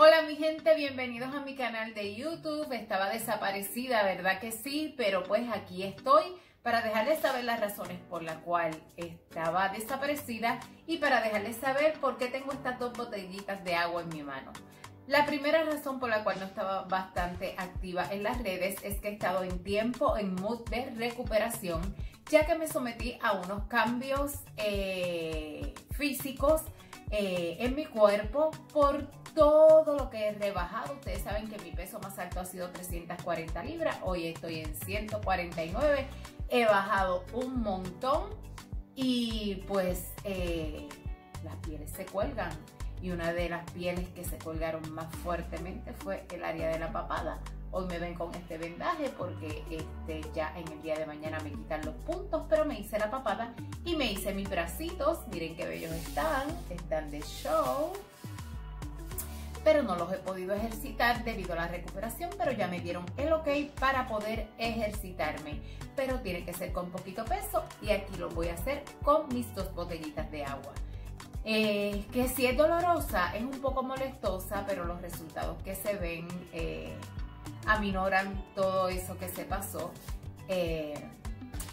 Hola mi gente, bienvenidos a mi canal de YouTube. Estaba desaparecida, ¿verdad que sí? Pero pues aquí estoy para dejarles saber las razones por las cuales estaba desaparecida y para dejarles saber por qué tengo estas dos botellitas de agua en mi mano. La primera razón por la cual no estaba bastante activa en las redes es que he estado en tiempo, en mood de recuperación, ya que me sometí a unos cambios eh, físicos eh, en mi cuerpo por rebajado. Ustedes saben que mi peso más alto ha sido 340 libras, hoy estoy en 149, he bajado un montón y pues eh, las pieles se cuelgan y una de las pieles que se colgaron más fuertemente fue el área de la papada. Hoy me ven con este vendaje porque este, ya en el día de mañana me quitan los puntos, pero me hice la papada y me hice mis bracitos. Miren qué bellos están, están de show. Pero no los he podido ejercitar debido a la recuperación, pero ya me dieron el ok para poder ejercitarme. Pero tiene que ser con poquito peso y aquí lo voy a hacer con mis dos botellitas de agua. Eh, que si es dolorosa, es un poco molestosa, pero los resultados que se ven eh, aminoran todo eso que se pasó. Eh,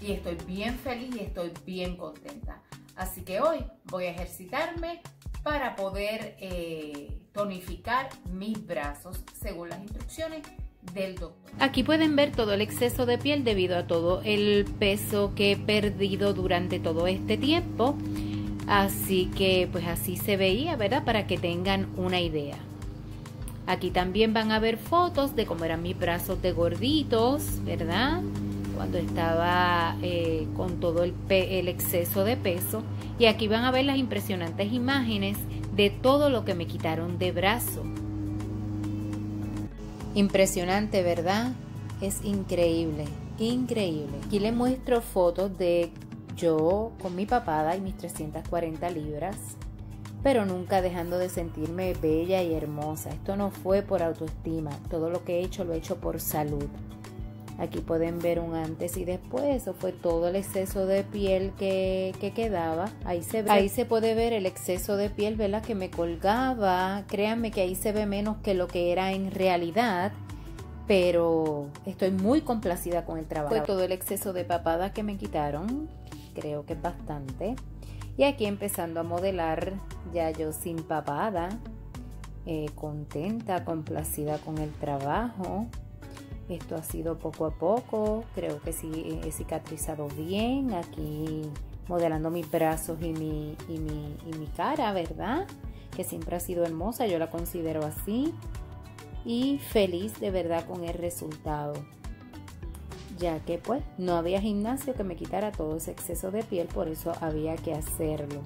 y estoy bien feliz y estoy bien contenta. Así que hoy voy a ejercitarme para poder tonificar mis brazos según las instrucciones del doctor. Aquí pueden ver todo el exceso de piel debido a todo el peso que he perdido durante todo este tiempo. Así que pues así se veía, ¿verdad? Para que tengan una idea. Aquí también van a ver fotos de cómo eran mis brazos de gorditos, ¿verdad? Cuando estaba eh, con todo el, exceso de peso. Y aquí van a ver las impresionantes imágenes de todo lo que me quitaron de brazo. Impresionante, ¿verdad? Es increíble, increíble. Aquí les muestro fotos de yo con mi papada y mis 340 libras, pero nunca dejando de sentirme bella y hermosa. Esto no fue por autoestima, todo lo que he hecho lo he hecho por salud. Aquí pueden ver un antes y después, eso fue todo el exceso de piel que, quedaba. Ahí se, ve, ahí se puede ver el exceso de piel, ¿verdad? Que me colgaba. Créanme que ahí se ve menos que lo que era en realidad pero estoy muy complacida con el trabajo. Fue todo el exceso de papada que me quitaron creo que es bastante. Y aquí empezando a modelar ya yo sin papada, eh, contenta, complacida con el trabajo. Esto ha sido poco a poco, creo que sí he cicatrizado bien. Aquí modelando mis brazos y mi, y mi, y mi cara, ¿verdad? Que siempre ha sido hermosa, yo la considero así. Y feliz de verdad con el resultado ya que pues no había gimnasio que me quitara todo ese exceso de piel, por eso había que hacerlo.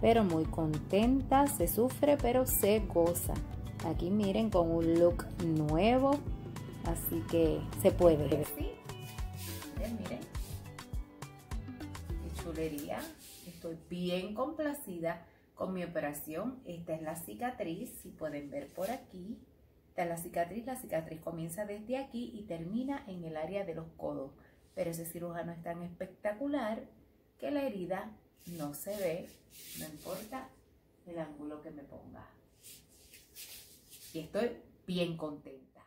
Pero muy contenta, se sufre pero se goza. Aquí miren con un look nuevo, así que se puede. Sí. Miren, miren. Qué chulería. Estoy bien complacida con mi operación. Esta es la cicatriz, si pueden ver por aquí la cicatriz. La cicatriz comienza desde aquí y termina en el área de los codos. Pero ese cirujano es tan espectacular que la herida no se ve, no importa el ángulo que me ponga. Y estoy bien contenta.